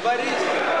de barista.